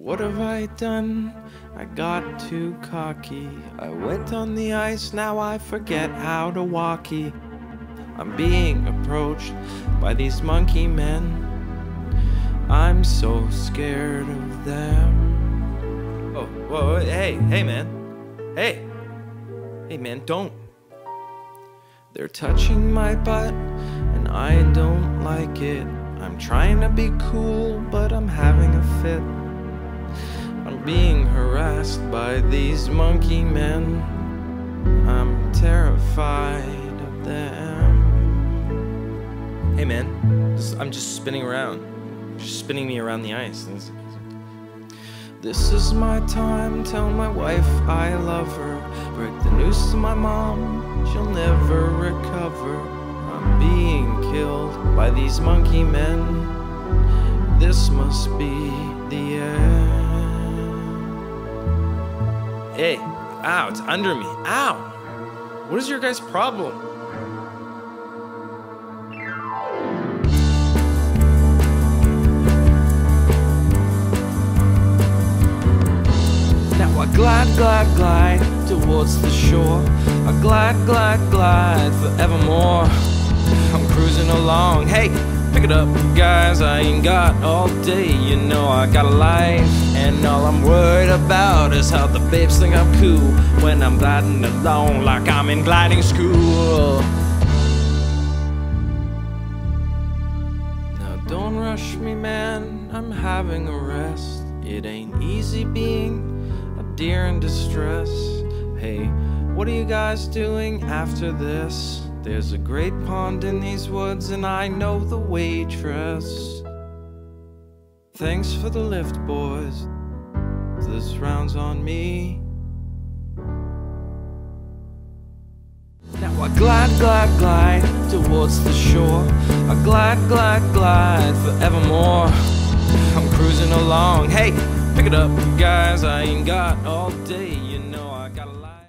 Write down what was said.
What have I done? I got too cocky. I went on the ice, now I forget how to walkie. I'm being approached by these monkey men. I'm so scared of them. Oh, whoa, hey, hey, man. Hey. Hey, man, don't. They're touching my butt, and I don't like it. I'm trying to be cool, but I'm having a fit. Being harassed by these monkey men. I'm terrified of them. Hey man, I'm just spinning around. Just spinning me around the ice. This is my time, tell my wife I love her. Break the news to my mom, she'll never recover. I'm being killed by these monkey men. This must be Hey, ow, it's under me. Ow! What is your guys' problem? Now I glide, glide, glide towards the shore. I glide, glide, glide forevermore. I'm cruising along. Hey, pick it up, guys. I ain't got all day. You know I got a life, and is how the babes think I'm cool when I'm gliding along like I'm in gliding school. Now don't rush me, man. I'm having a rest. It ain't easy being a deer in distress. Hey, what are you guys doing after this? There's a great pond in these woods, and I know the waitress. Thanks for the lift, boys. This round's on me. Now I glide, glide, glide towards the shore. I glide, glide, glide forevermore. I'm cruising along. Hey, pick it up, guys. I ain't got all day.